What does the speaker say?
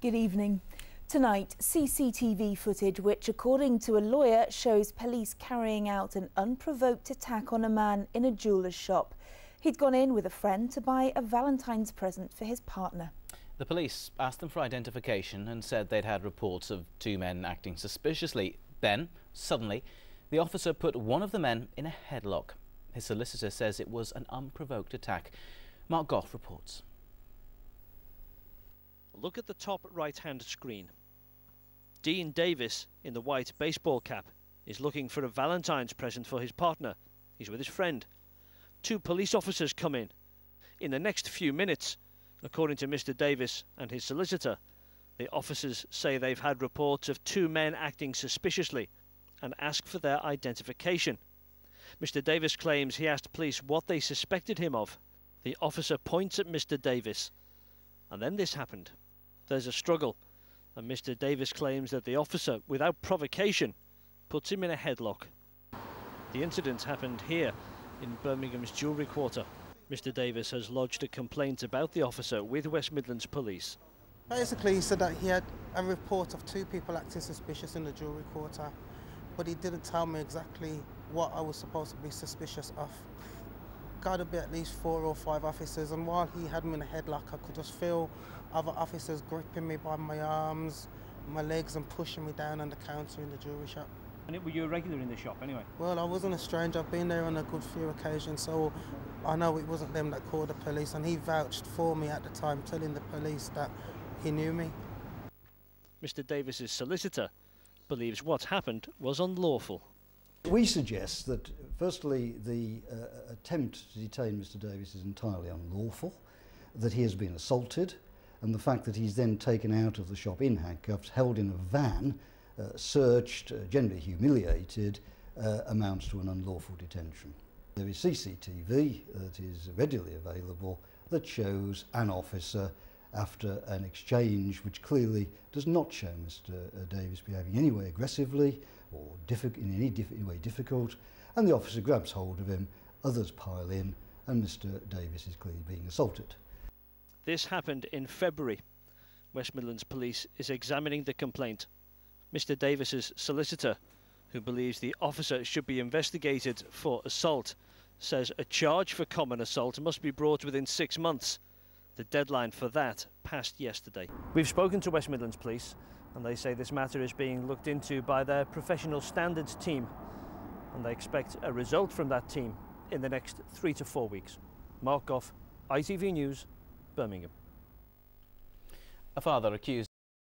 Good evening. Tonight, CCTV footage which, according to a lawyer, shows police carrying out an unprovoked attack on a man in a jeweller's shop. He'd gone in with a friend to buy a Valentine's present for his partner. The police asked them for identification and said they'd had reports of two men acting suspiciously. Then, suddenly, the officer put one of the men in a headlock. His solicitor says it was an unprovoked attack. Mark Goff reports. Look at the top right hand screen. Dean Davies, in the white baseball cap, is looking for a Valentine's present for his partner. He's with his friend. Two police officers come in. In the next few minutes, according to Mr. Davies and his solicitor, the officers say they've had reports of two men acting suspiciously and ask for their identification. Mr. Davies claims he asked police what they suspected him of. The officer points at Mr. Davies, and then this happened. There's a struggle, and Mr. Davies claims that the officer, without provocation, puts him in a headlock. The incident happened here in Birmingham's jewellery quarter. Mr. Davies has lodged a complaint about the officer with West Midlands Police. Basically, he said that he had a report of two people acting suspicious in the jewellery quarter, but he didn't tell me exactly what I was supposed to be suspicious of. Got to be at least four or five officers, and while he had me in a headlock, I could just feel other officers gripping me by my arms, my legs, and pushing me down on the counter in the jewellery shop. And it, were you a regular in the shop anyway? Well, I wasn't a stranger. I've been there on a good few occasions, so I know it wasn't them that called the police, and he vouched for me at the time, telling the police that he knew me. Mr. Davies's solicitor believes what happened was unlawful. We suggest that, firstly, the uh, uh attempt to detain Mr Davies is entirely unlawful, that he has been assaulted, and the fact that he's then taken out of the shop in handcuffs, held in a van, uh, searched, uh, generally humiliated, uh, amounts to an unlawful detention. There is CCTV uh, that is readily available that shows an officer after an exchange which clearly does not show Mr uh, Davies behaving any way aggressively, or in any diff way difficult and the officer grabs hold of him, others pile in and Mr Davies is clearly being assaulted. This happened in February. West Midlands Police is examining the complaint. Mr Davies's solicitor, who believes the officer should be investigated for assault, says a charge for common assault must be brought within six months. The deadline for that passed yesterday. We've spoken to West Midlands Police and they say this matter is being looked into by their professional standards team and they expect a result from that team in the next three to four weeks. Mark Goff, ITV News, Birmingham. A father accused